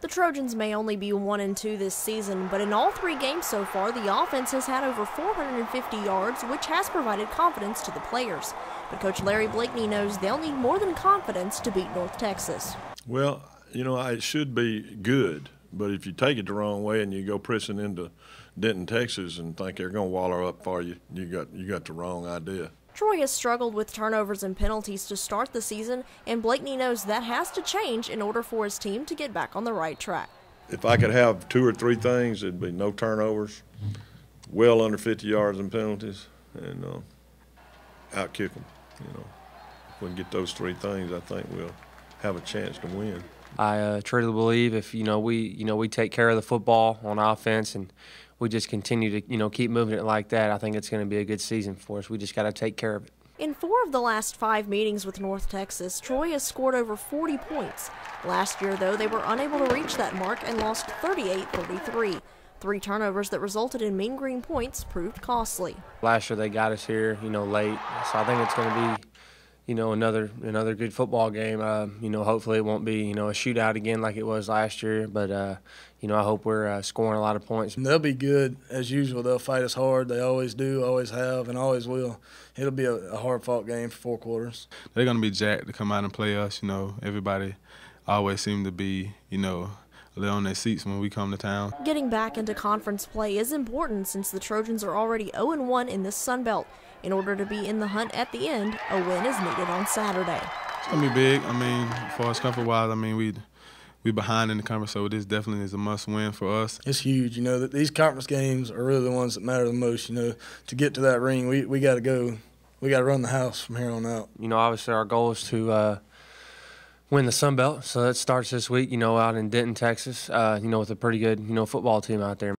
The Trojans may only be 1 and 2 this season, but in all three games so far, the offense has had over 450 yards, which has provided confidence to the players. But Coach Larry Blakeney knows they'll need more than confidence to beat North Texas. Well, you know, it should be good, but if you take it the wrong way and you go pressing into Denton, Texas, and think they're going to waller up for you, you got you got the wrong idea. Troy has struggled with turnovers and penalties to start the season, and Blakeney knows that has to change in order for his team to get back on the right track. If I could have two or three things, it'd be no turnovers, well under 50 yards in penalties, and uh, outkick them. You know, if we can get those three things, I think we'll have a chance to win. I uh, truly believe if you know we you know we take care of the football on offense and we just continue to you know keep moving it like that, I think it's going to be a good season for us. We just got to take care of it. In four of the last five meetings with North Texas, Troy has scored over 40 points. Last year, though, they were unable to reach that mark and lost 38 33. Three turnovers that resulted in mean green points proved costly. Last year, they got us here, you know, late. So I think it's going to be you know another another good football game. Uh, you know, hopefully it won't be you know a shootout again like it was last year. But uh, you know, I hope we're uh, scoring a lot of points. They'll be good as usual. They'll fight us hard. They always do, always have, and always will. It'll be a, a hard fought game for four quarters. They're gonna be jacked to come out and play us. You know, everybody always seem to be you know they're on their seats when we come to town. Getting back into conference play is important since the Trojans are already 0 1 in the Sun Belt. In order to be in the hunt at the end, a win is needed on Saturday. It's gonna be big. I mean, as far as comfort wise, I mean we we behind in the conference, so this definitely is a must win for us. It's huge. You know that these conference games are really the ones that matter the most. You know, to get to that ring, we we got to go. We got to run the house from here on out. You know, obviously our goal is to. Uh, win the Sun Belt, so that starts this week. You know, out in Denton, Texas. Uh, you know, with a pretty good you know football team out there.